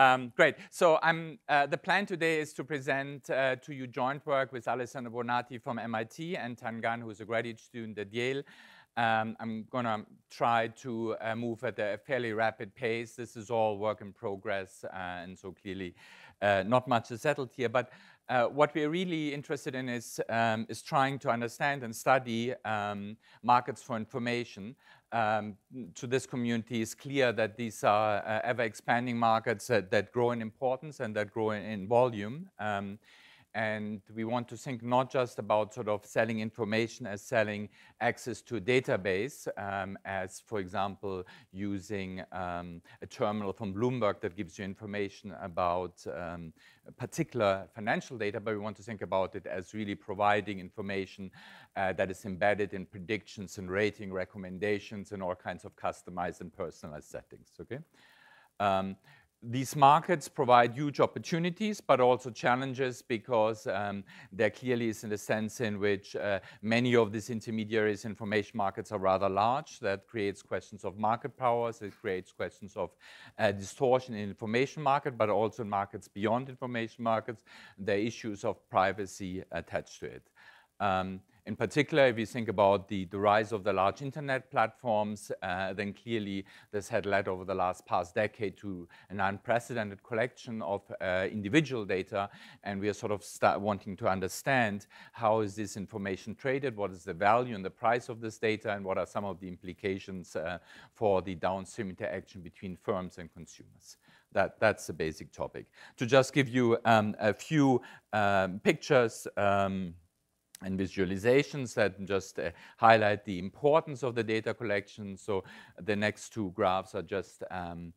Um, great. So uh, the plan today is to present uh, to you joint work with Alessandro Bonatti from MIT and Tan Gan, who's a graduate student at Yale. Um, I'm going to try to uh, move at a fairly rapid pace. This is all work in progress, uh, and so clearly uh, not much is settled here. But uh, what we're really interested in is, um, is trying to understand and study um, markets for information. Um, to this community is clear that these are uh, ever expanding markets that, that, grow in importance and that grow in, in volume. Um, and we want to think not just about sort of selling information as selling access to a database, um, as for example, using um, a terminal from Bloomberg that gives you information about um, particular financial data, but we want to think about it as really providing information uh, that is embedded in predictions and rating recommendations and all kinds of customized and personalized settings, okay? These markets provide huge opportunities, but also challenges because um, there clearly is in a sense in which uh, many of these intermediaries information markets are rather large. That creates questions of market powers. It creates questions of uh, distortion in information market, but also in markets beyond information markets. There are issues of privacy attached to it. Um, in particular, if you think about the, the rise of the large internet platforms, uh, then clearly this had led over the last past decade to an unprecedented collection of uh, individual data. And we are sort of wanting to understand how is this information traded, what is the value and the price of this data, and what are some of the implications uh, for the downstream interaction between firms and consumers. That, that's the basic topic. To just give you um, a few um, pictures, um, and visualizations that just uh, highlight the importance of the data collection. So the next two graphs are just um,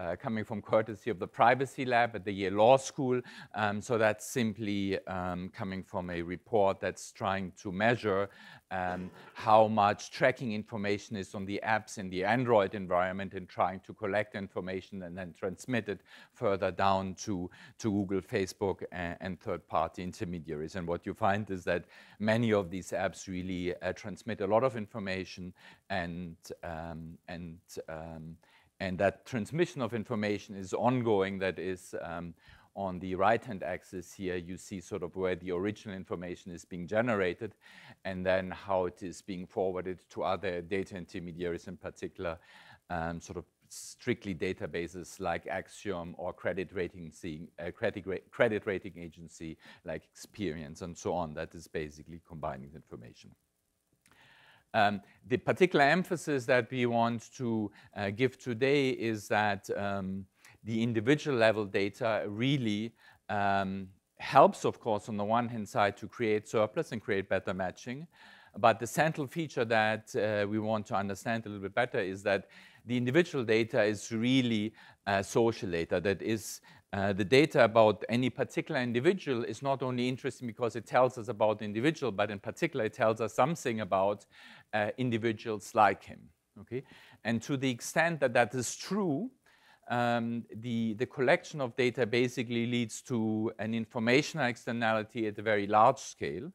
uh, coming from courtesy of the privacy lab at the Yale Law School. Um, so that's simply um, coming from a report that's trying to measure um, how much tracking information is on the apps in the Android environment and trying to collect information and then transmit it further down to, to Google, Facebook, and, and third-party intermediaries. And what you find is that many of these apps really uh, transmit a lot of information and, um, and um, and that transmission of information is ongoing, that is um, on the right-hand axis here, you see sort of where the original information is being generated and then how it is being forwarded to other data intermediaries, in particular, um, sort of strictly databases like Acxiom or credit rating, uh, credit, ra credit rating agency like Experian and so on. That is basically combining the information. Um, the particular emphasis that we want to uh, give today is that um, the individual level data really um, helps, of course, on the one hand side to create surplus and create better matching. But the central feature that uh, we want to understand a little bit better is that the individual data is really uh, social data that is uh, the data about any particular individual is not only interesting because it tells us about the individual, but in particular it tells us something about uh, individuals like him. Okay? And to the extent that that is true, um, the, the collection of data basically leads to an informational externality at a very large scale.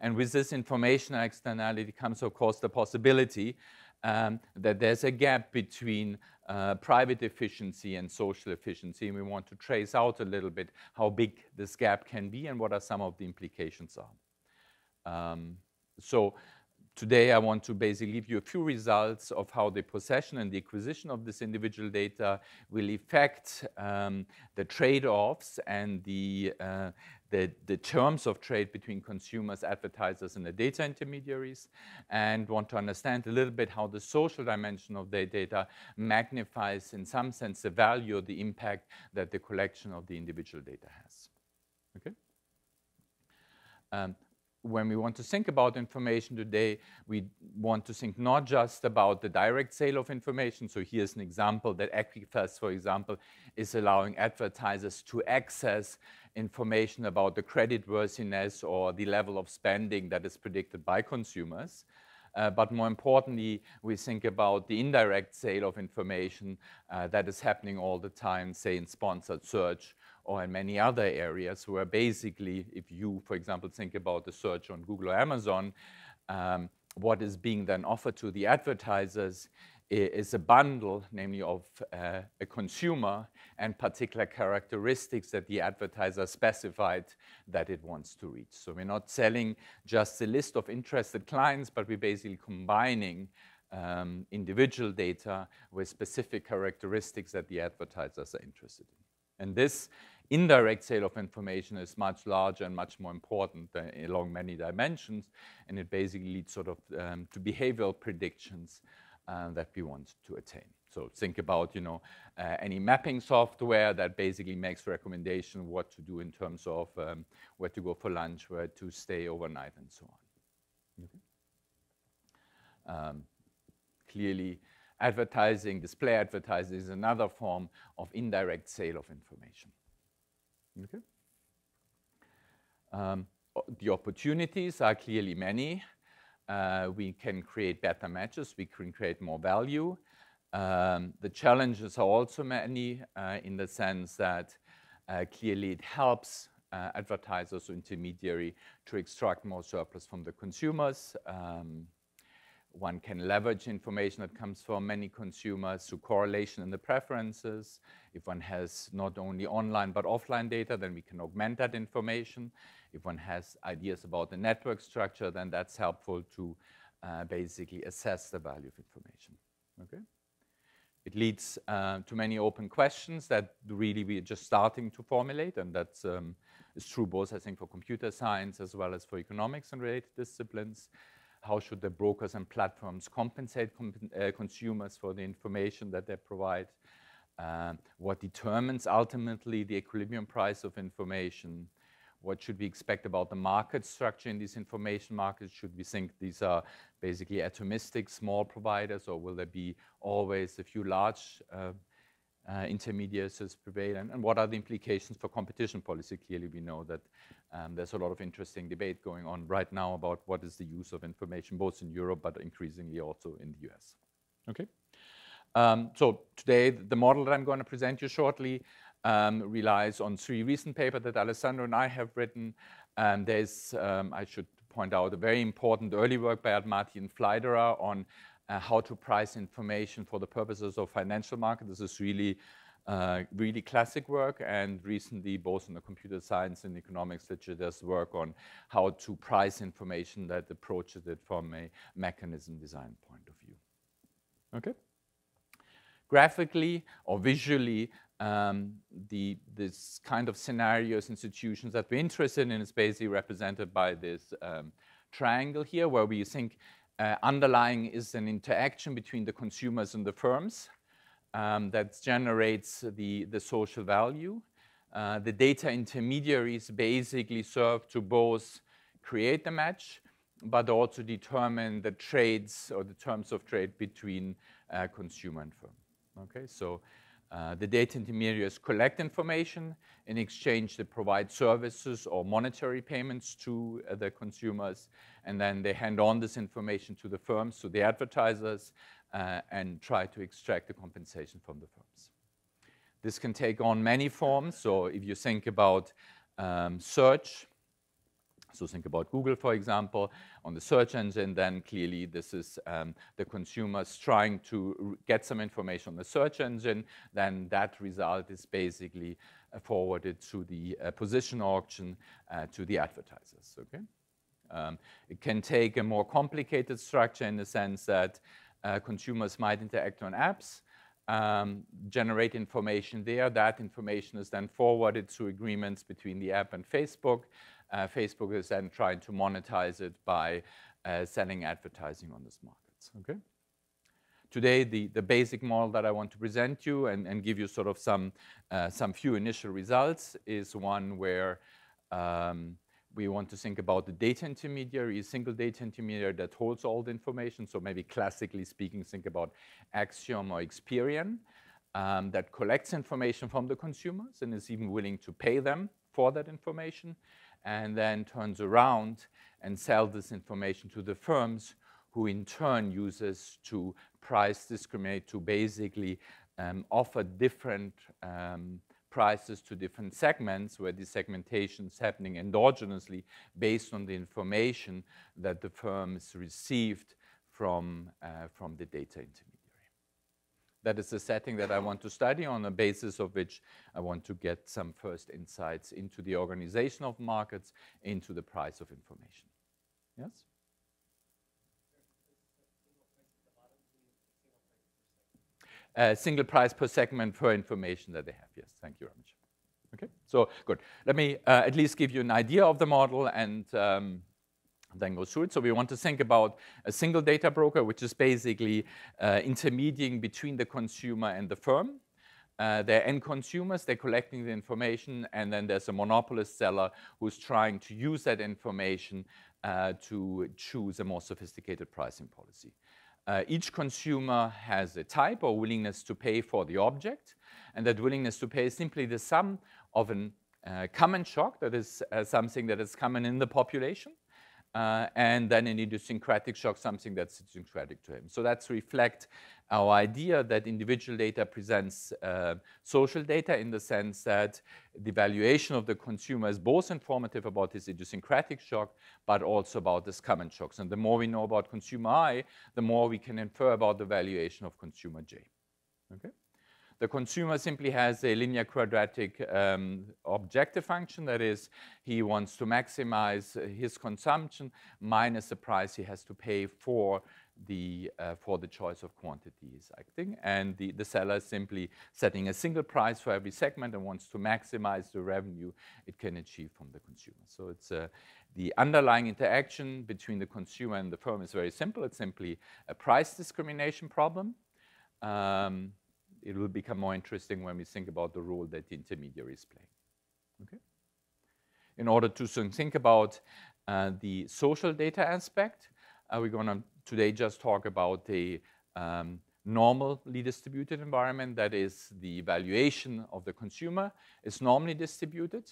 And with this informational externality comes, of course, the possibility um, that there's a gap between uh, private efficiency and social efficiency. And we want to trace out a little bit how big this gap can be and what are some of the implications are. Um, so today I want to basically give you a few results of how the possession and the acquisition of this individual data will affect um, the trade-offs and the, uh, the, the, terms of trade between consumers, advertisers, and the data intermediaries, and want to understand a little bit how the social dimension of the data magnifies, in some sense, the value or the impact that the collection of the individual data has. Okay? Um, when we want to think about information today, we want to think not just about the direct sale of information. So here's an example that Equifax, for example, is allowing advertisers to access information about the creditworthiness or the level of spending that is predicted by consumers. Uh, but more importantly, we think about the indirect sale of information uh, that is happening all the time, say in sponsored search or in many other areas where basically, if you, for example, think about the search on Google or Amazon, um, what is being then offered to the advertisers is a bundle, namely of uh, a consumer and particular characteristics that the advertiser specified that it wants to reach. So we're not selling just a list of interested clients, but we're basically combining um, individual data with specific characteristics that the advertisers are interested in. And this indirect sale of information is much larger and much more important along many dimensions, and it basically leads sort of um, to behavioral predictions uh, that we want to attain. So think about, you know, uh, any mapping software that basically makes recommendation what to do in terms of um, where to go for lunch, where to stay overnight, and so on. Okay. Um, clearly, advertising, display advertising is another form of indirect sale of information. Okay. Um, the opportunities are clearly many. Uh, we can create better matches, we can create more value. Um, the challenges are also many uh, in the sense that uh, clearly it helps uh, advertisers or intermediary to extract more surplus from the consumers. Um, one can leverage information that comes from many consumers through correlation in the preferences. If one has not only online but offline data, then we can augment that information. If one has ideas about the network structure, then that's helpful to uh, basically assess the value of information. Okay? It leads uh, to many open questions that really we're just starting to formulate, and that's um, true both, I think, for computer science as well as for economics and related disciplines. How should the brokers and platforms compensate uh, consumers for the information that they provide? Uh, what determines ultimately the equilibrium price of information? What should we expect about the market structure in these information markets? Should we think these are basically atomistic small providers, or will there be always a few large uh, uh, intermediaries prevail? And, and, what are the implications for competition policy? Clearly, we know that um, there's a lot of interesting debate going on right now about what is the use of information, both in Europe, but increasingly also in the US. Okay. Um, so today, the model that I'm going to present you shortly um, relies on three recent papers that Alessandro and I have written. And there's, um, I should point out, a very important early work by Admati and on uh, how to price information for the purposes of financial market. This is really, uh, really classic work. And recently, both in the computer science and economics literature, there's work on how to price information that approaches it from a mechanism design point of view. Okay? Graphically or visually, um, the, this kind of scenarios, institutions that we're interested in is basically represented by this um, triangle here, where we think uh, underlying is an interaction between the consumers and the firms um, that generates the, the social value. Uh, the data intermediaries basically serve to both create the match, but also determine the trades or the terms of trade between uh, consumer and firm. Okay, so uh, the data intermediaries collect information. In exchange, they provide services or monetary payments to uh, the consumers. And then they hand on this information to the firms, to the advertisers, uh, and try to extract the compensation from the firms. This can take on many forms. So if you think about um, search, so think about Google, for example, on the search engine, then clearly this is um, the consumers trying to get some information on the search engine, then that result is basically uh, forwarded to the uh, position auction uh, to the advertisers, okay? Um, it can take a more complicated structure in the sense that uh, consumers might interact on apps, um, generate information there. That information is then forwarded through agreements between the app and Facebook. Uh, Facebook is then trying to monetize it by uh, selling advertising on these markets. Okay. Today, the, the basic model that I want to present you and, and give you sort of some, uh, some few initial results is one where um, we want to think about the data intermediary, a single data intermediary that holds all the information. So maybe classically speaking, think about Acxiom or Experian um, that collects information from the consumers and is even willing to pay them for that information and then turns around and sells this information to the firms who in turn uses to price discriminate to basically um, offer different um, prices to different segments where the segmentation is happening endogenously based on the information that the firms received from, uh, from the data intermediary. That is the setting that I want to study on the basis of which I want to get some first insights into the organization of markets, into the price of information. Yes? Uh, single price per segment per information that they have. Yes, thank you very much. Okay, so good. Let me uh, at least give you an idea of the model and um, then go through it. So we want to think about a single data broker, which is basically uh, intermediating between the consumer and the firm. Uh, they're end consumers, they're collecting the information, and then there's a monopolist seller who's trying to use that information uh, to choose a more sophisticated pricing policy. Uh, each consumer has a type or willingness to pay for the object, and that willingness to pay is simply the sum of a uh, common shock, that is uh, something that is common in the population, uh, and then an idiosyncratic shock, something that's idiosyncratic to him. So that's reflect our idea that individual data presents uh, social data in the sense that the valuation of the consumer is both informative about his idiosyncratic shock, but also about his common shocks. And the more we know about consumer I, the more we can infer about the valuation of consumer J. Okay? The consumer simply has a linear quadratic um, objective function. That is, he wants to maximize his consumption minus the price he has to pay for the, uh, for the choice of quantity he's acting. And the, the seller is simply setting a single price for every segment and wants to maximize the revenue it can achieve from the consumer. So it's uh, the underlying interaction between the consumer and the firm is very simple. It's simply a price discrimination problem. Um, it will become more interesting when we think about the role that the intermediary is playing. Okay? In order to think about uh, the social data aspect, uh, we're going to today just talk about the um, normally distributed environment, that is the valuation of the consumer is normally distributed.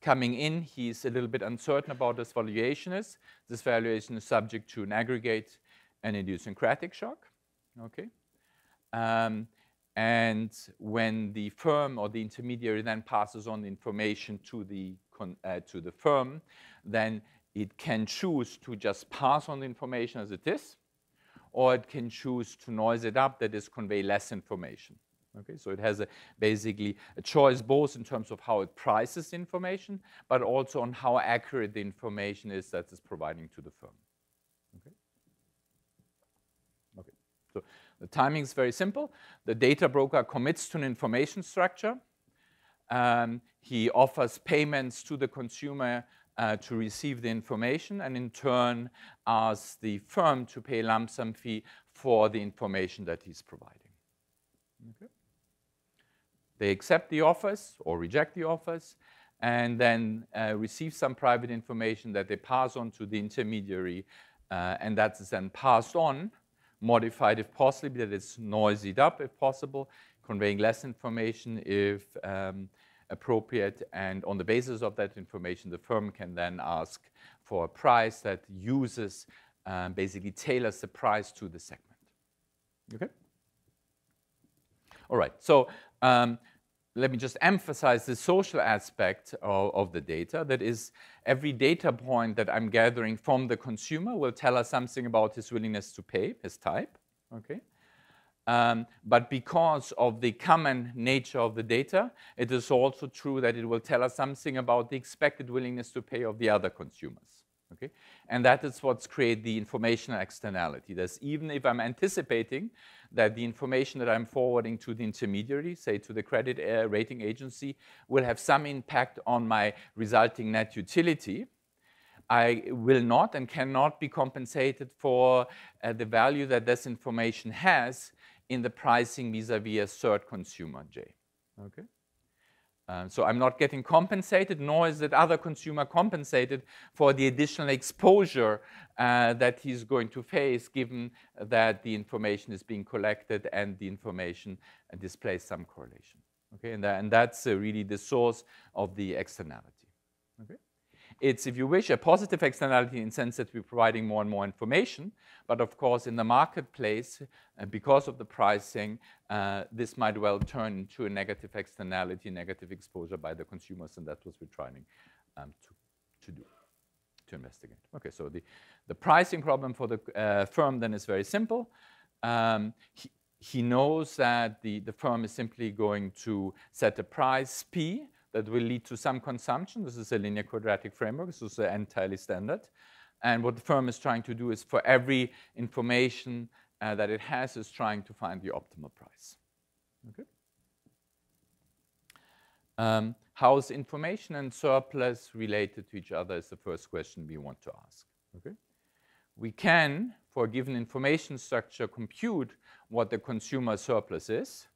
Coming in, he's a little bit uncertain about this valuation is. This valuation is subject to an aggregate and idiosyncratic shock. Okay. Um, and when the firm or the intermediary then passes on the information to the, uh, to the firm, then it can choose to just pass on the information as it is, or it can choose to noise it up, that is, convey less information. Okay, so it has a, basically a choice both in terms of how it prices information, but also on how accurate the information is that it's providing to the firm. Okay. Okay. So the timing is very simple. The data broker commits to an information structure. Um, he offers payments to the consumer uh, to receive the information and in turn asks the firm to pay lump sum fee for the information that he's providing. Okay. They accept the offers or reject the offers and then uh, receive some private information that they pass on to the intermediary uh, and that is then passed on modified if possible, that it's noisied up if possible, conveying less information if um, appropriate. And on the basis of that information, the firm can then ask for a price that uses, um, basically tailors the price to the segment. Okay? All right, so um, let me just emphasize the social aspect of, of, the data. That is, every data point that I'm gathering from the consumer will tell us something about his willingness to pay, his type. Okay. Um, but because of the common nature of the data, it is also true that it will tell us something about the expected willingness to pay of the other consumers. Okay? And that is what's created the informational externality. That's even if I'm anticipating that the information that I'm forwarding to the intermediary, say to the credit uh, rating agency, will have some impact on my resulting net utility, I will not and cannot be compensated for uh, the value that this information has in the pricing vis-a-vis -vis a third consumer, J. Okay? Um, so I'm not getting compensated, nor is that other consumer compensated for the additional exposure uh, that he's going to face, given that the information is being collected and the information displays some correlation. Okay, and, that, and that's uh, really the source of the externality. It's, if you wish, a positive externality in the sense that we're providing more and more information. But of course, in the marketplace, uh, because of the pricing, uh, this might well turn into a negative externality, negative exposure by the consumers, and that's what we're trying um, to, to do, to investigate. Okay, so the, the pricing problem for the uh, firm then is very simple. Um, he, he knows that the, the firm is simply going to set a price P that will lead to some consumption. This is a linear quadratic framework. This is entirely standard. And what the firm is trying to do is for every information uh, that it has is trying to find the optimal price. Okay. Um, how is information and surplus related to each other is the first question we want to ask. Okay? We can, for a given information structure, compute what the consumer surplus is.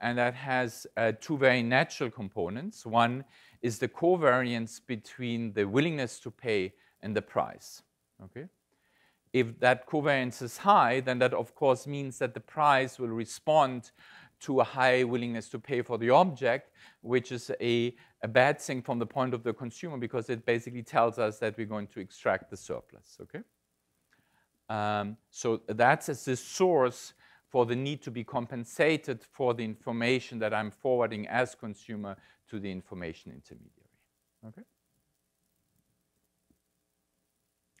And that has uh, two very natural components. One is the covariance between the willingness to pay and the price. Okay? If that covariance is high, then that of course means that the price will respond to a high willingness to pay for the object, which is a, a bad thing from the point of the consumer because it basically tells us that we're going to extract the surplus, okay? Um, so that's as the source for the need to be compensated for the information that I'm forwarding as consumer to the information intermediary, okay?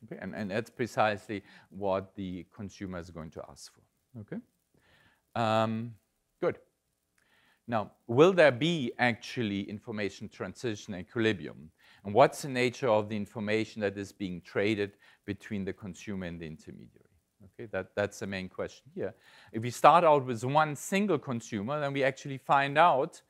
Okay, and, and that's precisely what the consumer is going to ask for, okay? Um, Good. Now, will there be actually information transition equilibrium? And what's the nature of the information that is being traded between the consumer and the intermediary? Okay, that, that's the main question here. If we start out with one single consumer, then we actually find out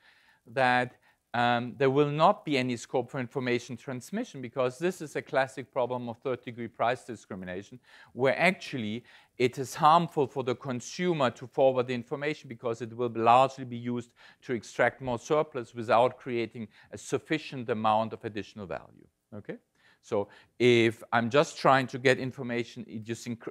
that um, there will not be any scope for information transmission because this is a classic problem of third degree price discrimination where actually it is harmful for the consumer to forward the information because it will largely be used to extract more surplus without creating a sufficient amount of additional value. Okay? So if I'm just trying to get information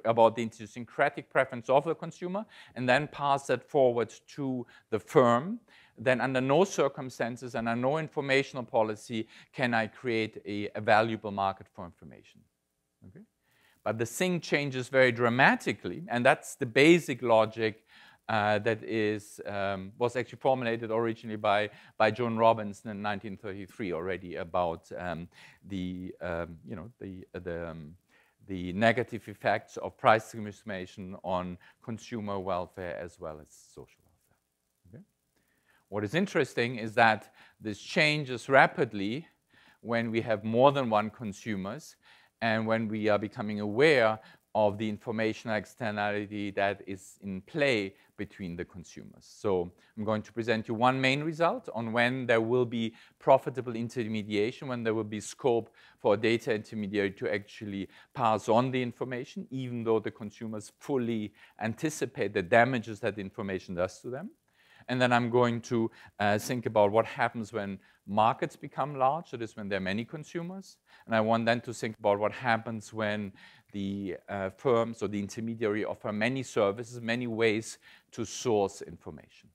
about the idiosyncratic preference of the consumer and then pass that forward to the firm, then under no circumstances and under no informational policy can I create a, a valuable market for information. Okay? But the thing changes very dramatically, and that's the basic logic uh, that is, um, was actually formulated originally by, by Joan Robinson in 1933 already about um, the, um, you know, the, the, um, the negative effects of price discrimination on consumer welfare as well as social welfare. what is interesting is that this changes rapidly when we have more than one consumers and when we are becoming aware of the informational externality that is in play between the consumers. So I'm going to present you one main result on when there will be profitable intermediation, when there will be scope for a data intermediary to actually pass on the information, even though the consumers fully anticipate the damages that the information does to them. And then I'm going to uh, think about what happens when markets become large, that is when there are many consumers. And I want then to think about what happens when the uh, firms or the intermediary offer many services, many ways to source information.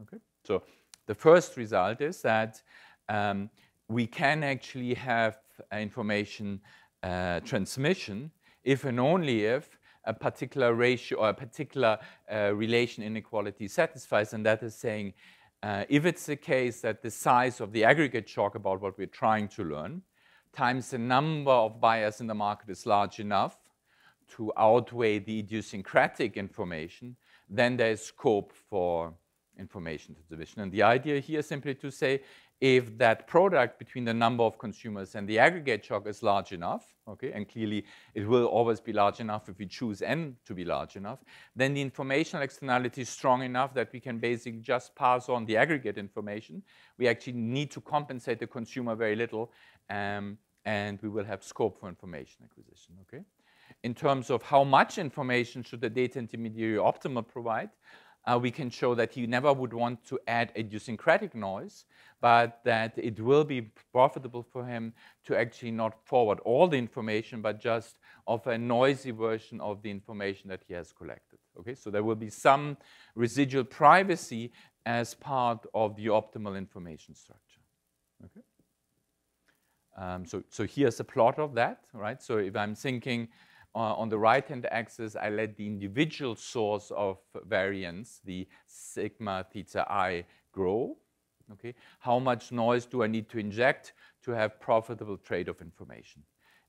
Okay? So the first result is that um, we can actually have uh, information uh, transmission if and only if a particular ratio or a particular uh, relation inequality satisfies, and that is saying uh, if it's the case that the size of the aggregate shock about what we're trying to learn times the number of buyers in the market is large enough to outweigh the idiosyncratic information, then there is scope for information transmission. And the idea here is simply to say if that product between the number of consumers and the aggregate shock is large enough, okay, and clearly it will always be large enough if we choose n to be large enough, then the informational externality is strong enough that we can basically just pass on the aggregate information. We actually need to compensate the consumer very little, um, and we will have scope for information acquisition, okay? In terms of how much information should the data intermediary optimal provide, uh, we can show that he never would want to add idiosyncratic noise, but that it will be profitable for him to actually not forward all the information, but just offer a noisy version of the information that he has collected. Okay, so there will be some residual privacy as part of the optimal information structure. Okay. Um, so, so here's a plot of that, right? So if I'm thinking uh, on the right-hand axis, I let the individual source of variance, the sigma theta i, grow. Okay, how much noise do I need to inject to have profitable trade of information?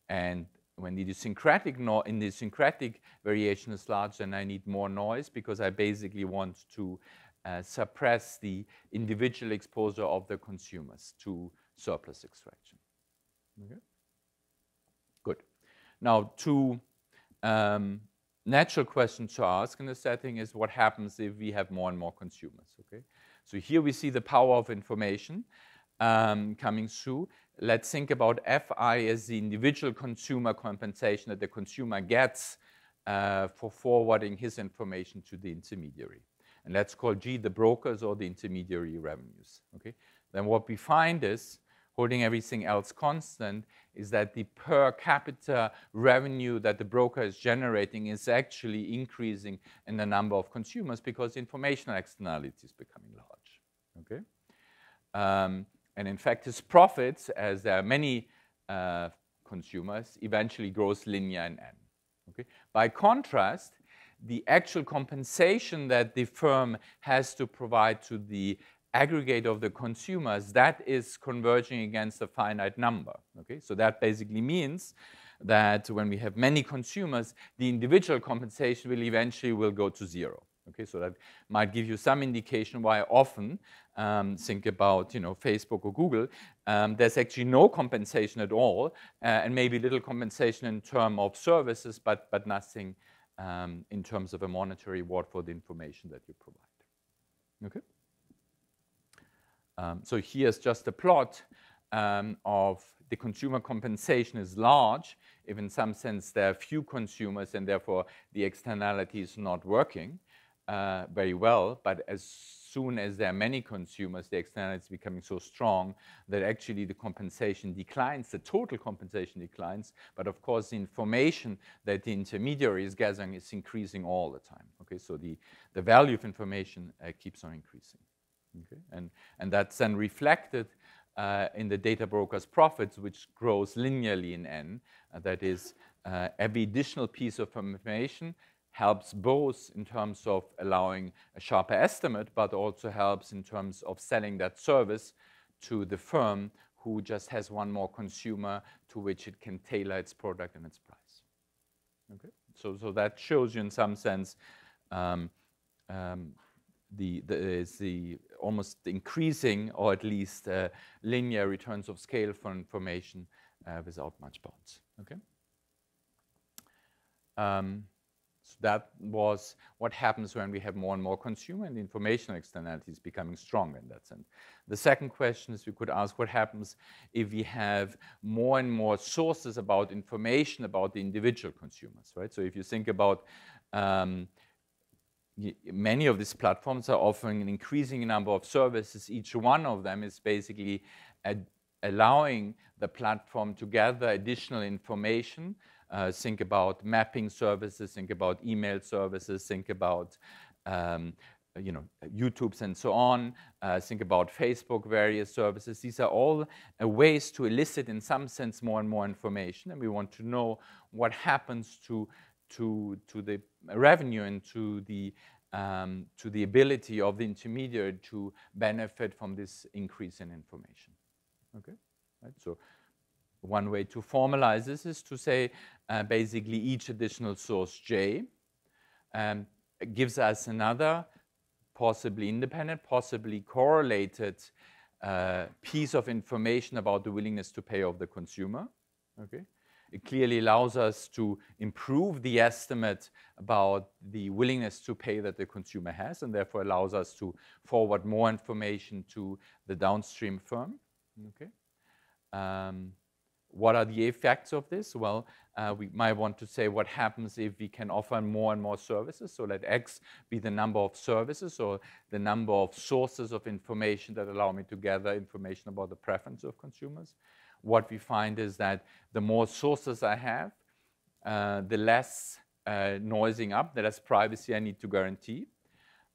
And when the idiosyncratic, no idiosyncratic variation is large, then I need more noise because I basically want to uh, suppress the individual exposure of the consumers to surplus extraction. Okay? Good. Now, two um, natural question to ask in the setting is what happens if we have more and more consumers, okay? So here we see the power of information um, coming through. Let's think about FI as the individual consumer compensation that the consumer gets uh, for forwarding his information to the intermediary. And let's call G the brokers or the intermediary revenues. Okay? Then what we find is, holding everything else constant, is that the per capita revenue that the broker is generating is actually increasing in the number of consumers because information externality is becoming large. Okay? Um, and in fact, his profits, as there are many uh, consumers, eventually grows linear in n. Okay? By contrast, the actual compensation that the firm has to provide to the aggregate of the consumers, that is converging against a finite number. Okay? So that basically means that when we have many consumers, the individual compensation will eventually will go to zero. Okay, so that might give you some indication why often um, think about you know Facebook or Google. Um, there's actually no compensation at all, uh, and maybe little compensation in terms of services, but but nothing um, in terms of a monetary reward for the information that you provide. Okay. Um, so here's just a plot um, of the consumer compensation is large, if in some sense there are few consumers and therefore the externality is not working uh, very well, but as soon as there are many consumers, the externality is becoming so strong that actually the compensation declines, the total compensation declines, but of course the information that the intermediary is gathering is increasing all the time. Okay, so the, the value of information uh, keeps on increasing. Okay, and, and that's then reflected uh, in the data broker's profits, which grows linearly in N. Uh, that is, uh, every additional piece of information helps both in terms of allowing a sharper estimate, but also helps in terms of selling that service to the firm who just has one more consumer to which it can tailor its product and its price. Okay, so so that shows you in some sense um, um, the, the is the almost increasing or at least uh, linear returns of scale for information uh, without much bounds. Okay. Um, so that was what happens when we have more and more consumer and the information externality is becoming stronger in that sense. The second question is we could ask what happens if we have more and more sources about information about the individual consumers, right? So if you think about um, many of these platforms are offering an increasing number of services. Each one of them is basically allowing the platform to gather additional information uh, think about mapping services, think about email services, think about um, you know, YouTubes and so on, uh, think about Facebook, various services. These are all uh, ways to elicit, in some sense, more and more information. And we want to know what happens to, to, to the revenue and to the, um, to the ability of the intermediary to benefit from this increase in information. Okay, right? So one way to formalize this is to say uh, basically each additional source J um, gives us another possibly independent, possibly correlated uh, piece of information about the willingness to pay of the consumer. Okay, It clearly allows us to improve the estimate about the willingness to pay that the consumer has and therefore allows us to forward more information to the downstream firm. Okay. Um, what are the effects of this? Well, uh, we might want to say what happens if we can offer more and more services. So let X be the number of services or the number of sources of information that allow me to gather information about the preference of consumers. What we find is that the more sources I have, uh, the less uh, noising up, the less privacy I need to guarantee.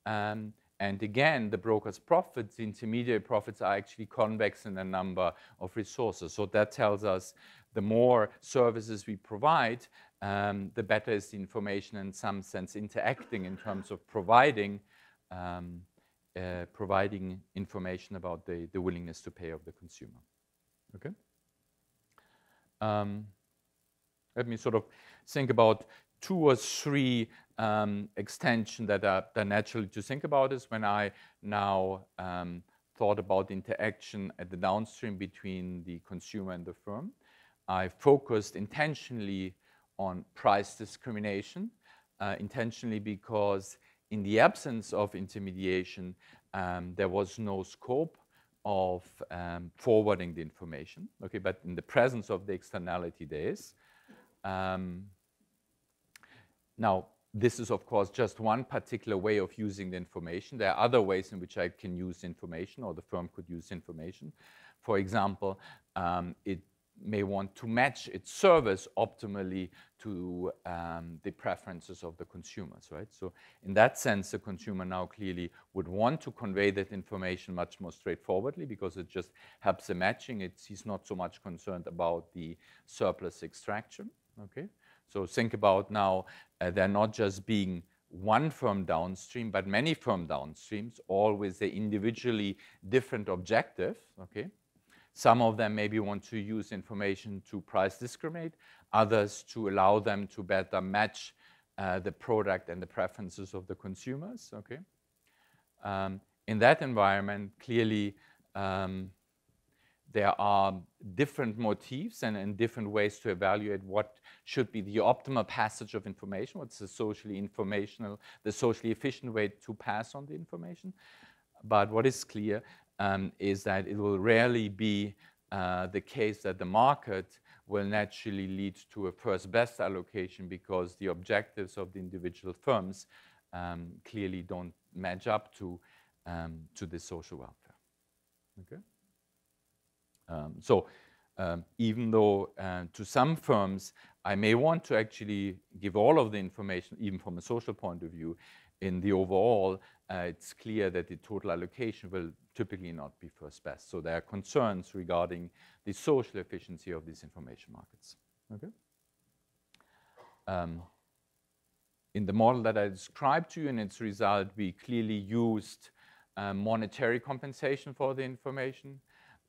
Um, and again, the broker's profits, the intermediary profits are actually convex in the number of resources. So that tells us the more services we provide, um, the better is the information in some sense interacting in terms of providing um, uh, providing information about the, the willingness to pay of the consumer. Okay. Um, let me sort of think about two or three um, extension that are, that naturally to think about is when I now um, thought about interaction at the downstream between the consumer and the firm. I focused intentionally on price discrimination, uh, intentionally because in the absence of intermediation, um, there was no scope of um, forwarding the information. Okay, but in the presence of the externality, there is. Um, now, this is, of course, just one particular way of using the information. There are other ways in which I can use information or the firm could use information. For example, um, it may want to match its service optimally to um, the preferences of the consumers, right? So in that sense, the consumer now clearly would want to convey that information much more straightforwardly because it just helps the matching. It's, he's not so much concerned about the surplus extraction, okay? So think about now, uh, they're not just being one firm downstream, but many firm downstreams, all with their individually different objectives, okay? Some of them maybe want to use information to price discriminate, others to allow them to better match uh, the product and the preferences of the consumers, okay? Um, in that environment, clearly, um, there are different motifs and, and, different ways to evaluate what should be the optimal passage of information, what's the socially informational, the socially efficient way to pass on the information. But what is clear um, is that it will rarely be uh, the case that the market will naturally lead to a first best allocation because the objectives of the individual firms um, clearly don't match up to, um, to the social welfare. Okay? Um, so um, even though uh, to some firms, I may want to actually give all of the information, even from a social point of view, in the overall, uh, it's clear that the total allocation will typically not be first best. So there are concerns regarding the social efficiency of these information markets. Okay. Um, in the model that I described to you and its result, we clearly used uh, monetary compensation for the information.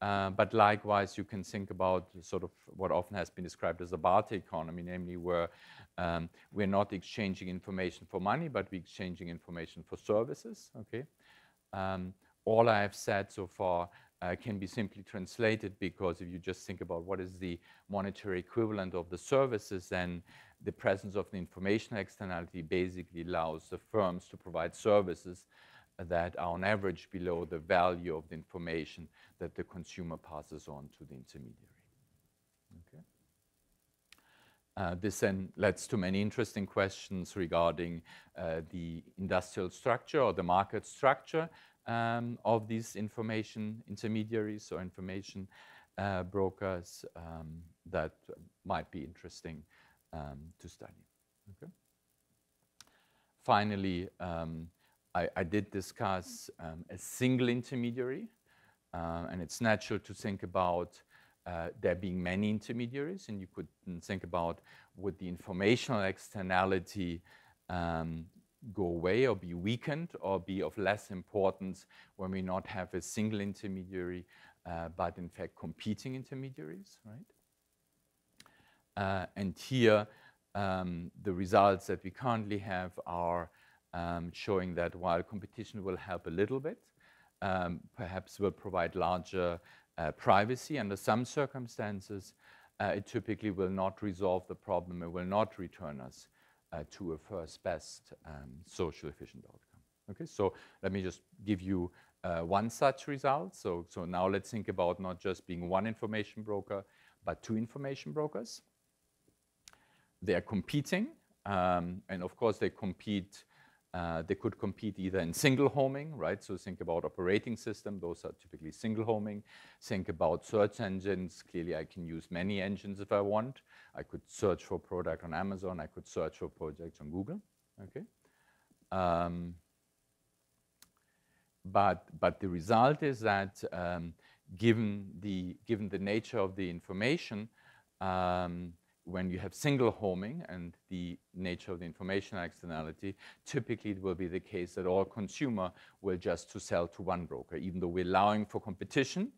Uh, but likewise, you can think about sort of what often has been described as a barter economy, namely where um, we're not exchanging information for money, but we're exchanging information for services. Okay. Um, all I have said so far uh, can be simply translated because if you just think about what is the monetary equivalent of the services, then the presence of the information externality basically allows the firms to provide services that are on average below the value of the information that the consumer passes on to the intermediary. Okay. Uh, this then leads to many interesting questions regarding uh, the industrial structure or the market structure um, of these information intermediaries or information uh, brokers um, that might be interesting um, to study. Okay. Finally, um, I, I did discuss um, a single intermediary, uh, and it's natural to think about uh, there being many intermediaries, and you could think about would the informational externality um, go away or be weakened or be of less importance when we not have a single intermediary, uh, but in fact competing intermediaries, right? Uh, and here, um, the results that we currently have are um, showing that while competition will help a little bit, um, perhaps will provide larger uh, privacy under some circumstances, uh, it typically will not resolve the problem. It will not return us uh, to a first best um, social efficient outcome. Okay, so let me just give you uh, one such result. So, so now let's think about not just being one information broker, but two information brokers. They are competing, um, and of course they compete uh, they could compete either in single homing, right? So think about operating system. Those are typically single homing. Think about search engines. Clearly, I can use many engines if I want. I could search for product on Amazon. I could search for projects on Google. Okay. Um, but but the result is that um, given the given the nature of the information, um, when you have single homing and the nature of the information externality, typically it will be the case that all consumer will just to sell to one broker, even though we're allowing for competition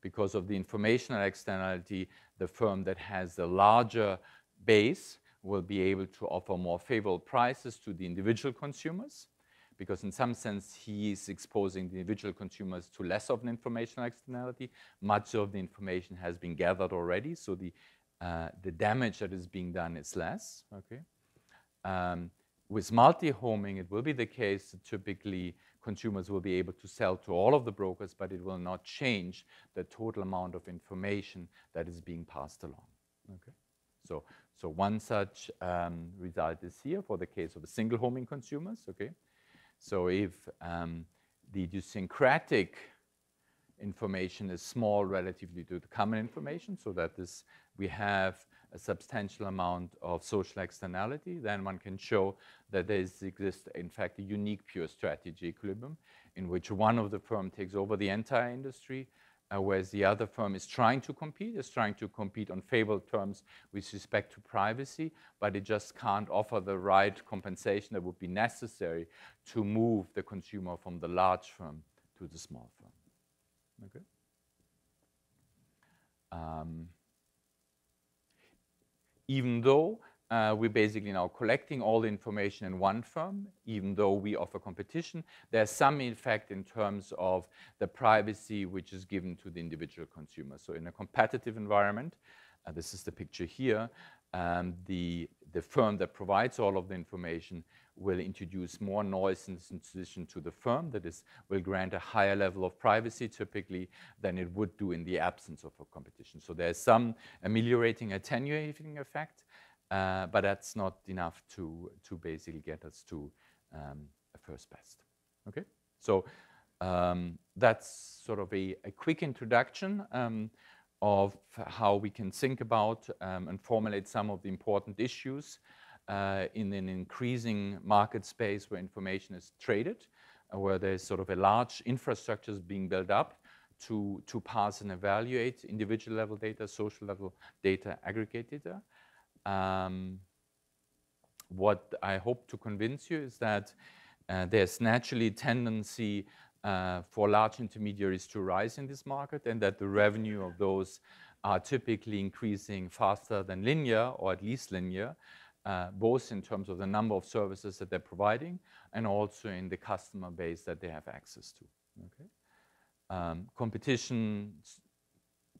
because of the informational externality, the firm that has the larger base will be able to offer more favorable prices to the individual consumers because in some sense he is exposing the individual consumers to less of an informational externality. Much of the information has been gathered already, so the, uh, the damage that is being done is less. Okay. Um, with multi-homing, it will be the case that typically consumers will be able to sell to all of the brokers, but it will not change the total amount of information that is being passed along. Okay. So, so one such um, result is here for the case of the single homing consumers. Okay. So if um, the idiosyncratic information is small relatively to the common information, so that is we have a substantial amount of social externality, then one can show that there exists, in fact, a unique pure strategy equilibrium in which one of the firm takes over the entire industry, uh, whereas the other firm is trying to compete, is trying to compete on favorable terms with respect to privacy, but it just can't offer the right compensation that would be necessary to move the consumer from the large firm to the small firm. Okay. Um, even though uh, we're basically now collecting all the information in one firm, even though we offer competition. There's some effect in terms of the privacy which is given to the individual consumer. So in a competitive environment, uh, this is the picture here, um, the, the firm that provides all of the information will introduce more noise in addition to the firm, that is, will grant a higher level of privacy typically than it would do in the absence of a competition. So there's some ameliorating, attenuating effect, uh, but that's not enough to, to basically get us to um, a first best. Okay, so um, that's sort of a, a quick introduction um, of how we can think about um, and formulate some of the important issues uh, in an increasing market space where information is traded, uh, where there's sort of a large infrastructure being built up to, to pass and evaluate individual level data, social level data, aggregate data. Um, what I hope to convince you is that uh, there's naturally a tendency uh, for large intermediaries to rise in this market and that the revenue of those are typically increasing faster than linear or at least linear uh, both in terms of the number of services that they're providing and also in the customer base that they have access to. Okay? Um, competition,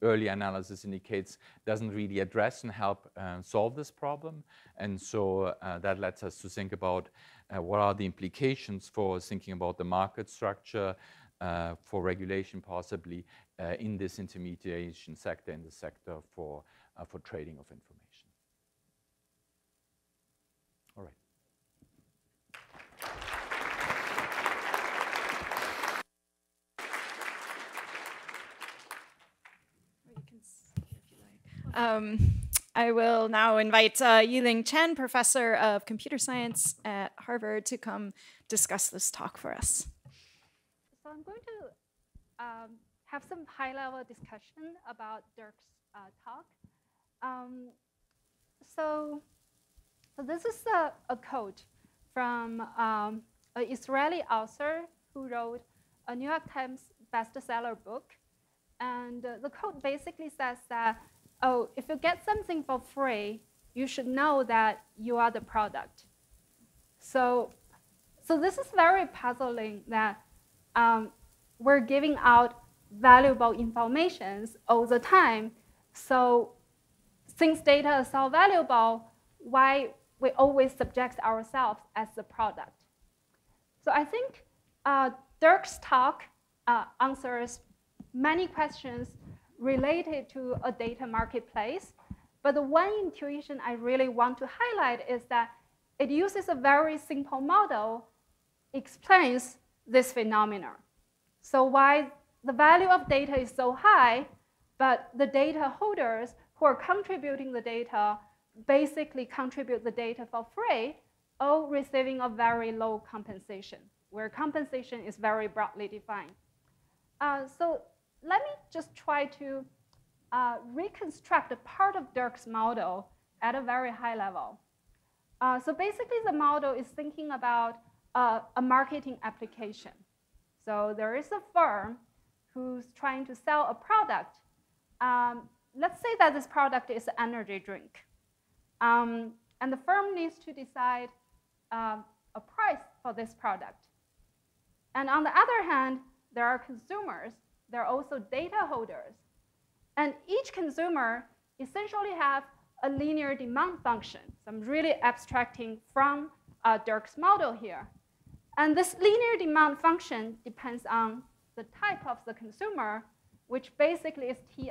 early analysis indicates, doesn't really address and help uh, solve this problem. And so uh, that lets us to think about uh, what are the implications for thinking about the market structure, uh, for regulation possibly uh, in this intermediation sector, in the sector for, for trading of information. Um, I will now invite uh, Yiling Chen, professor of computer science at Harvard, to come discuss this talk for us. So I'm going to um, have some high-level discussion about Dirk's uh, talk. Um, so, so this is a, a quote from um, an Israeli author who wrote a New York Times bestseller book. And uh, the quote basically says that oh, if you get something for free, you should know that you are the product. So, so this is very puzzling that um, we're giving out valuable informations all the time. So since data is so valuable, why we always subject ourselves as the product? So I think uh, Dirk's talk uh, answers many questions related to a data marketplace. But the one intuition I really want to highlight is that it uses a very simple model, explains this phenomenon. So why the value of data is so high, but the data holders who are contributing the data basically contribute the data for free, or receiving a very low compensation, where compensation is very broadly defined. Uh, so let me just try to uh, reconstruct a part of Dirk's model at a very high level. Uh, so basically, the model is thinking about uh, a marketing application. So there is a firm who's trying to sell a product. Um, let's say that this product is an energy drink. Um, and the firm needs to decide um, a price for this product. And on the other hand, there are consumers, there are also data holders. And each consumer essentially have a linear demand function. So I'm really abstracting from uh, Dirk's model here. And this linear demand function depends on the type of the consumer, which basically is Ti,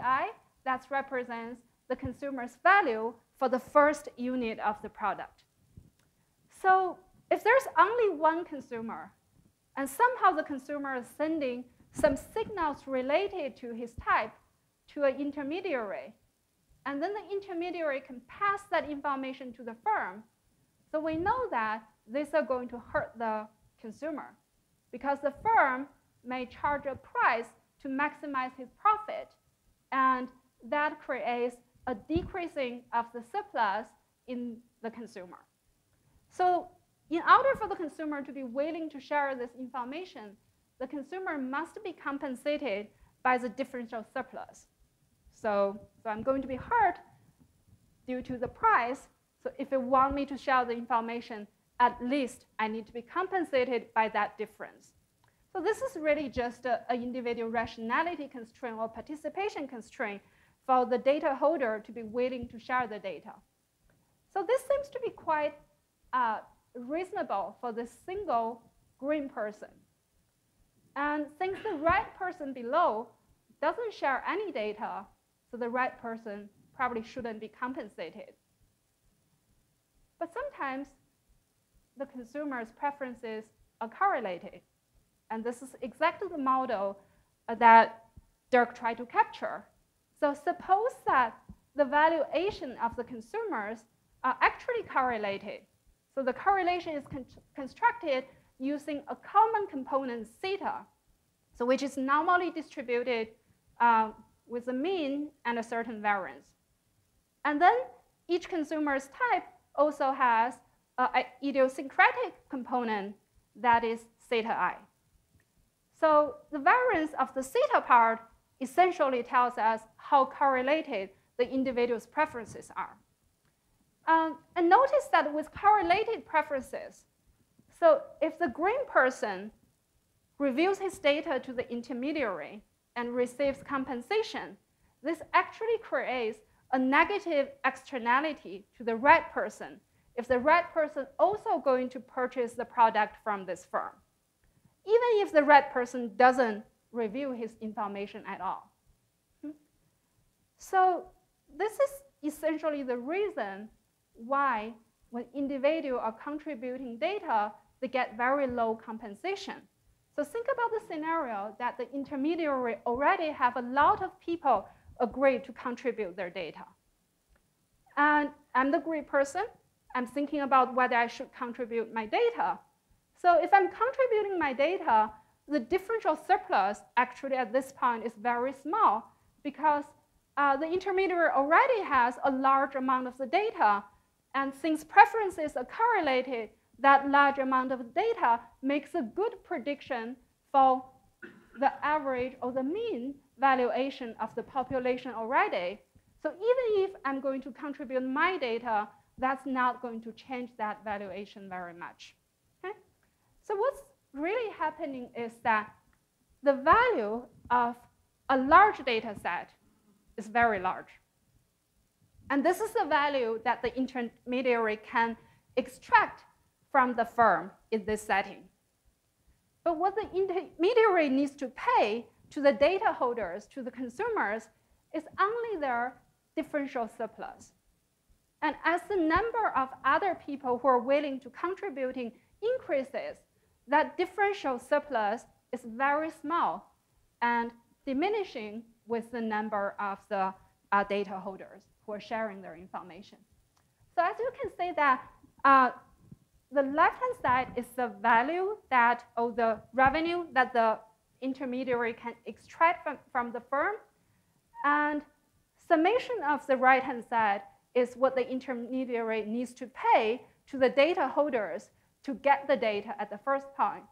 that represents the consumer's value for the first unit of the product. So if there's only one consumer, and somehow the consumer is sending some signals related to his type to an intermediary, and then the intermediary can pass that information to the firm, so we know that these are going to hurt the consumer because the firm may charge a price to maximize his profit, and that creates a decreasing of the surplus in the consumer. So in order for the consumer to be willing to share this information, the consumer must be compensated by the differential surplus. So, so I'm going to be hurt due to the price. So if you want me to share the information, at least I need to be compensated by that difference. So this is really just an individual rationality constraint or participation constraint for the data holder to be willing to share the data. So this seems to be quite uh, reasonable for this single green person. And since the right person below doesn't share any data, so the right person probably shouldn't be compensated. But sometimes the consumer's preferences are correlated. And this is exactly the model uh, that Dirk tried to capture. So suppose that the valuation of the consumers are actually correlated. So the correlation is con constructed using a common component theta, so which is normally distributed uh, with a mean and a certain variance. And then each consumer's type also has an idiosyncratic component that is theta i. So the variance of the theta part essentially tells us how correlated the individual's preferences are. Um, and notice that with correlated preferences, so if the green person reveals his data to the intermediary and receives compensation, this actually creates a negative externality to the red person if the red person also going to purchase the product from this firm, even if the red person doesn't review his information at all. Hmm? So this is essentially the reason why when individuals are contributing data, they get very low compensation. So think about the scenario that the intermediary already have a lot of people agree to contribute their data. And I'm the great person. I'm thinking about whether I should contribute my data. So if I'm contributing my data, the differential surplus actually at this point is very small because uh, the intermediary already has a large amount of the data. And since preferences are correlated, that large amount of data makes a good prediction for the average or the mean valuation of the population already. So even if I'm going to contribute my data, that's not going to change that valuation very much. Okay? So what's really happening is that the value of a large data set is very large. And this is the value that the intermediary can extract from the firm in this setting. But what the intermediary needs to pay to the data holders, to the consumers, is only their differential surplus. And as the number of other people who are willing to contributing increases, that differential surplus is very small and diminishing with the number of the uh, data holders who are sharing their information. So as you can see that uh, the left-hand side is the value that, or the revenue that the intermediary can extract from, from the firm. And summation of the right-hand side is what the intermediary needs to pay to the data holders to get the data at the first point.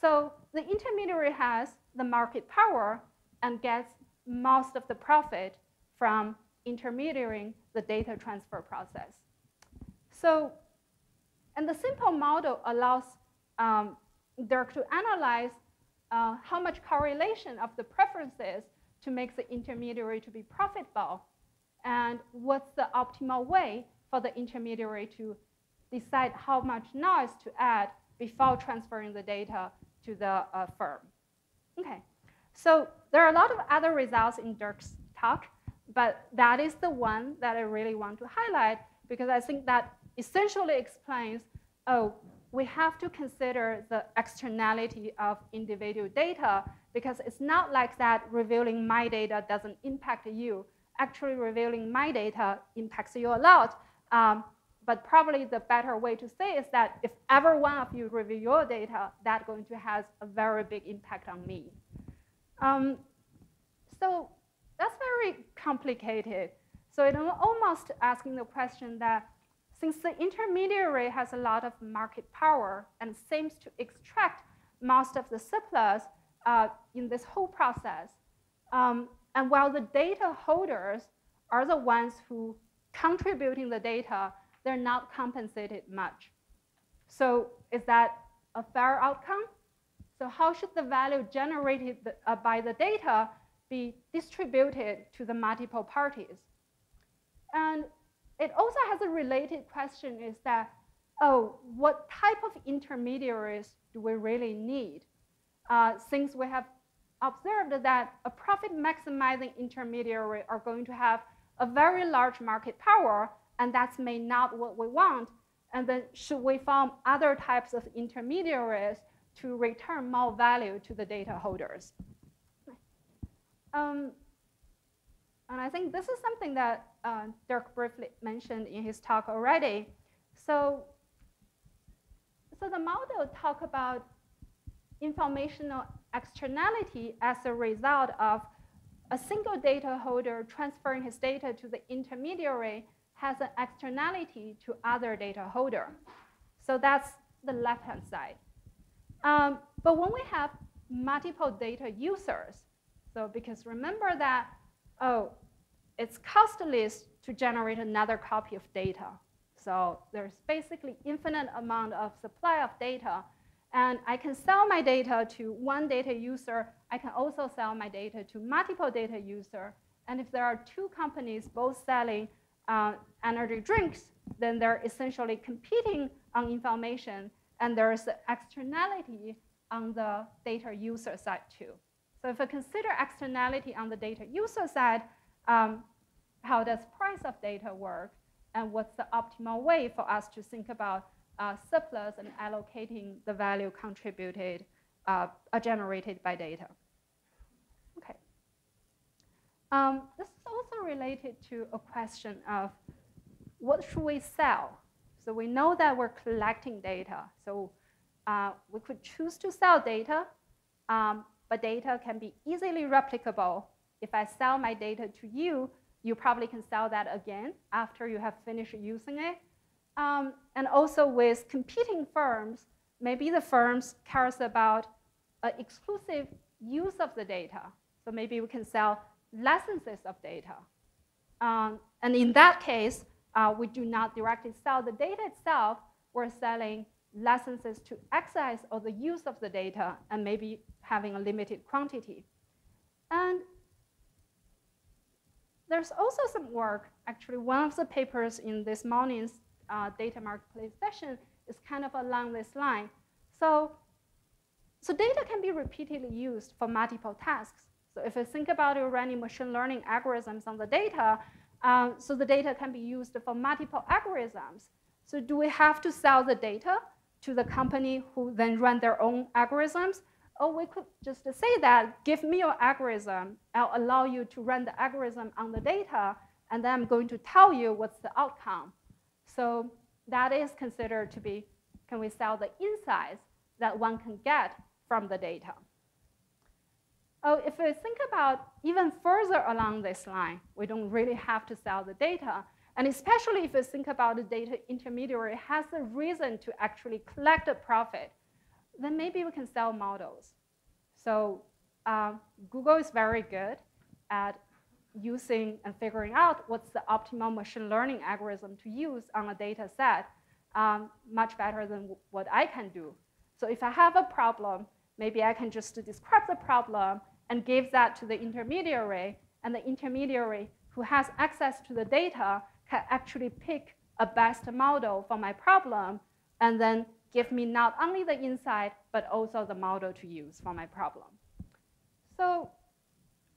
So the intermediary has the market power and gets most of the profit from intermediating the data transfer process. So, and the simple model allows um, Dirk to analyze uh, how much correlation of the preferences to make the intermediary to be profitable, and what's the optimal way for the intermediary to decide how much noise to add before transferring the data to the uh, firm. Okay, so there are a lot of other results in Dirk's talk, but that is the one that I really want to highlight because I think that essentially explains, oh, we have to consider the externality of individual data because it's not like that revealing my data doesn't impact you. Actually, revealing my data impacts you a lot. Um, but probably the better way to say is that if ever one of you reveal your data, that's going to have a very big impact on me. Um, so that's very complicated. So I'm almost asking the question that since the intermediary has a lot of market power and seems to extract most of the surplus uh, in this whole process, um, and while the data holders are the ones who contributing the data, they're not compensated much. So is that a fair outcome? So how should the value generated uh, by the data be distributed to the multiple parties? And it also has a related question is that, oh, what type of intermediaries do we really need? Uh, since we have observed that a profit maximizing intermediary are going to have a very large market power, and that's may not what we want. And then should we form other types of intermediaries to return more value to the data holders? Um, and I think this is something that uh, Dirk briefly mentioned in his talk already. So, so the model talk about informational externality as a result of a single data holder transferring his data to the intermediary has an externality to other data holder. So that's the left-hand side. Um, but when we have multiple data users, so because remember that oh, it's costly to generate another copy of data. So there's basically infinite amount of supply of data. And I can sell my data to one data user. I can also sell my data to multiple data user. And if there are two companies both selling uh, energy drinks, then they're essentially competing on information. And there's externality on the data user side too. So if I consider externality on the data user side, um, how does price of data work? And what's the optimal way for us to think about uh, surplus and allocating the value contributed, uh, generated by data? Okay. Um, this is also related to a question of what should we sell? So we know that we're collecting data. So uh, we could choose to sell data, um, but data can be easily replicable. If I sell my data to you, you probably can sell that again after you have finished using it. Um, and also with competing firms, maybe the firms cares about exclusive use of the data. So maybe we can sell licenses of data. Um, and in that case, uh, we do not directly sell the data itself. We're selling licenses to access or the use of the data and maybe having a limited quantity. And there's also some work, actually one of the papers in this morning's uh, data marketplace session is kind of along this line. So, so data can be repeatedly used for multiple tasks. So if you think about running machine learning algorithms on the data, um, so the data can be used for multiple algorithms. So do we have to sell the data to the company who then run their own algorithms? Or we could just say that, give me your algorithm, I'll allow you to run the algorithm on the data, and then I'm going to tell you what's the outcome. So that is considered to be, can we sell the insights that one can get from the data? Oh, if we think about even further along this line, we don't really have to sell the data. And especially if you think about the data intermediary has a reason to actually collect a profit, then maybe we can sell models. So uh, Google is very good at using and figuring out what's the optimal machine learning algorithm to use on a data set um, much better than what I can do. So if I have a problem, maybe I can just describe the problem and give that to the intermediary, and the intermediary who has access to the data can actually pick a best model for my problem and then give me not only the insight, but also the model to use for my problem. So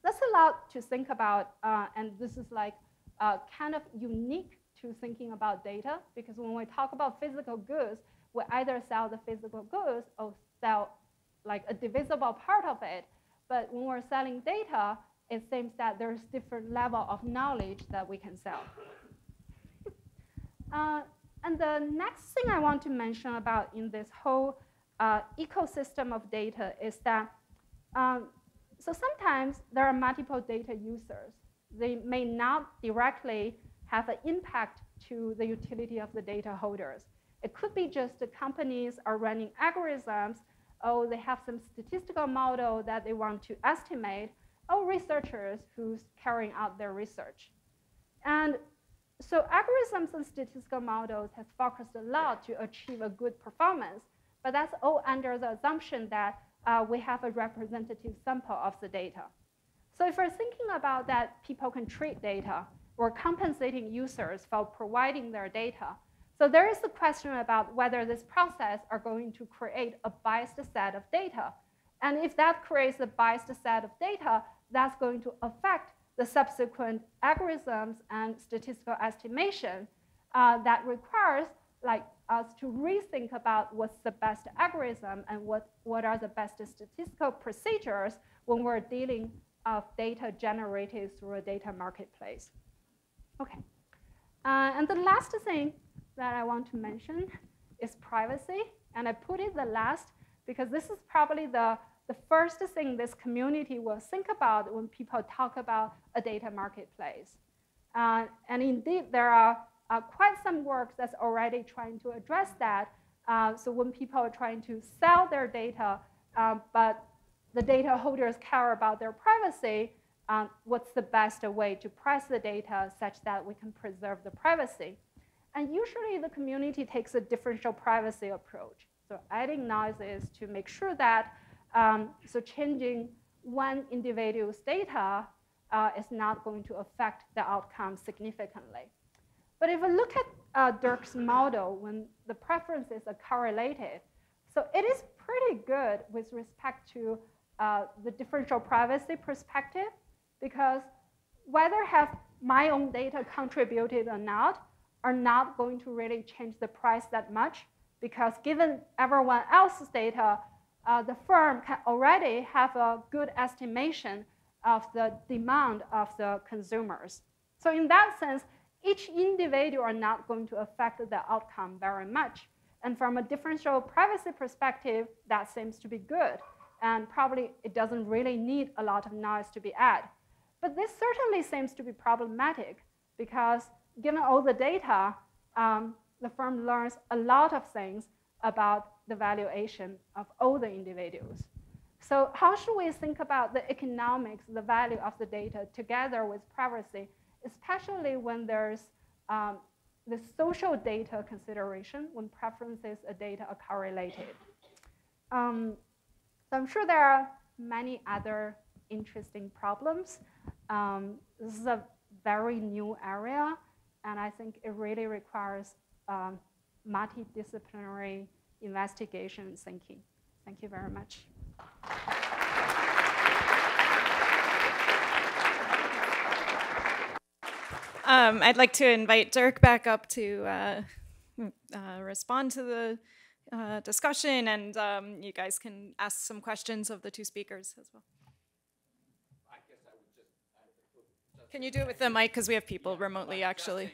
that's a lot to think about, uh, and this is like uh, kind of unique to thinking about data, because when we talk about physical goods, we either sell the physical goods or sell like a divisible part of it. But when we're selling data, it seems that there's different level of knowledge that we can sell. uh, and the next thing I want to mention about in this whole uh, ecosystem of data is that, um, so sometimes there are multiple data users. They may not directly have an impact to the utility of the data holders. It could be just the companies are running algorithms, or they have some statistical model that they want to estimate, or researchers who's carrying out their research. And so algorithms and statistical models have focused a lot to achieve a good performance, but that's all under the assumption that uh, we have a representative sample of the data. So if we're thinking about that people can treat data, or compensating users for providing their data, so there is a question about whether this process are going to create a biased set of data. And if that creates a biased set of data, that's going to affect the subsequent algorithms and statistical estimation uh, that requires like us to rethink about what's the best algorithm and what, what are the best statistical procedures when we're dealing of data generated through a data marketplace. Okay. Uh, and the last thing that I want to mention is privacy. And I put it the last because this is probably the the first thing this community will think about when people talk about a data marketplace. Uh, and indeed, there are uh, quite some work that's already trying to address that. Uh, so when people are trying to sell their data, um, but the data holders care about their privacy, um, what's the best way to price the data such that we can preserve the privacy? And usually the community takes a differential privacy approach. So adding noises to make sure that um, so changing one individual's data uh, is not going to affect the outcome significantly. But if we look at uh, Dirk's model, when the preferences are correlated, so it is pretty good with respect to uh, the differential privacy perspective, because whether have my own data contributed or not, are not going to really change the price that much, because given everyone else's data uh, the firm can already have a good estimation of the demand of the consumers. So in that sense, each individual are not going to affect the outcome very much. And from a differential privacy perspective, that seems to be good. And probably it doesn't really need a lot of noise to be added. But this certainly seems to be problematic because given all the data, um, the firm learns a lot of things about the valuation of all the individuals. So how should we think about the economics, the value of the data together with privacy, especially when there's um, the social data consideration, when preferences and data are correlated? Um, so I'm sure there are many other interesting problems. Um, this is a very new area, and I think it really requires um, multidisciplinary investigation and thinking. Thank you very much. Um, I'd like to invite Dirk back up to uh, uh, respond to the uh, discussion, and um, you guys can ask some questions of the two speakers as well. Can you do it with the mic because we have people yeah, remotely actually?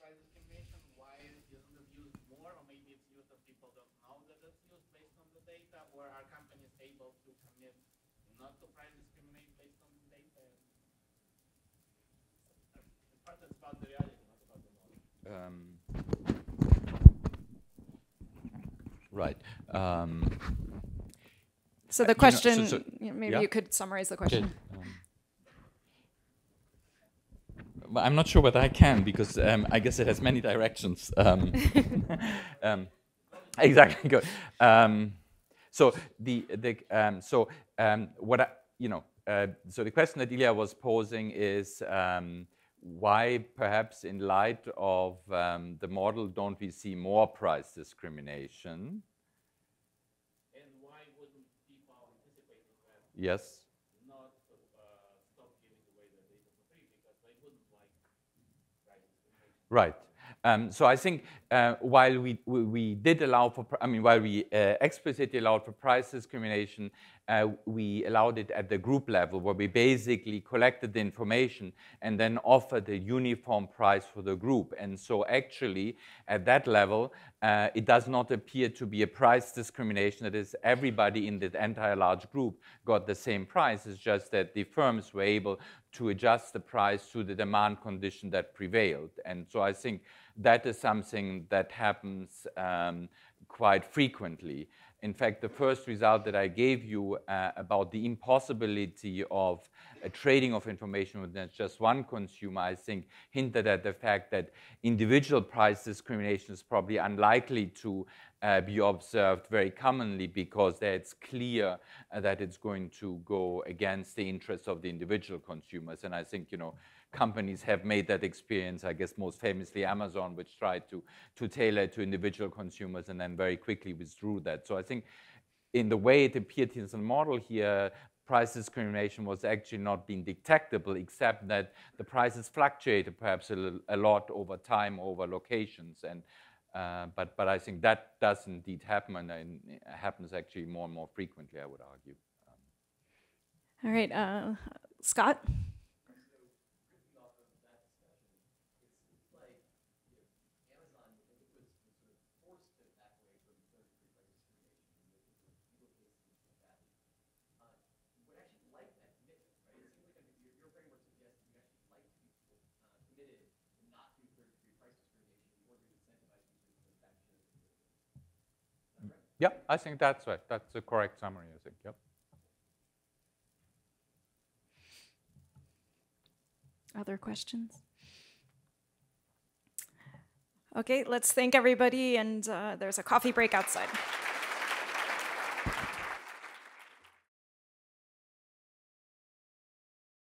price discrimination? Why isn't it used more? Or maybe it's used and people don't know that it's used based on the data? Or are companies able to commit not to price discriminate based on the data? In part, it's about the reality, not about the model. Um, right. Um, So the you know, so- question, so- maybe yeah? you could summarize the question but I'm not sure whether I can because um, I guess it has many directions. Um, um, exactly. Good. Um, so the the um, so um, what I, you know. Uh, so the question that Ilya was posing is um, why, perhaps in light of um, the model, don't we see more price discrimination? And why wouldn't people anticipating that Yes. not uh, stop giving away their data for free because they wouldn't like price discrimination? Right. Um, so I think uh, while we, we, we did allow for, I mean, while we uh, explicitly allowed for price discrimination, uh, we allowed it at the group level where we basically collected the information and then offered a uniform price for the group. And so actually at that level, uh, it does not appear to be a price discrimination. That is, everybody in the entire large group got the same price. It's just that the firms were able to adjust the price to the demand condition that prevailed. And so I think that is something that happens um, quite frequently. In fact, the first result that I gave you uh, about the impossibility of trading of information with just one consumer, I think hinted at the fact that individual price discrimination is probably unlikely to uh, be observed very commonly because it's clear uh, that it's going to go against the interests of the individual consumers. And I think, you know, companies have made that experience, I guess most famously Amazon, which tried to, to tailor to individual consumers and then very quickly withdrew that. So I think in the way it appeared in the model here, price discrimination was actually not being detectable, except that the prices fluctuated perhaps a, little, a lot over time, over locations. And, uh, but, but I think that does indeed happen, and, it happens actually more and more frequently, I would argue. All right, uh, Scott? Yeah, I think that's right. That's the correct summary, I think. Yep. Other questions? Okay, let's thank everybody, and uh, there's a coffee break outside.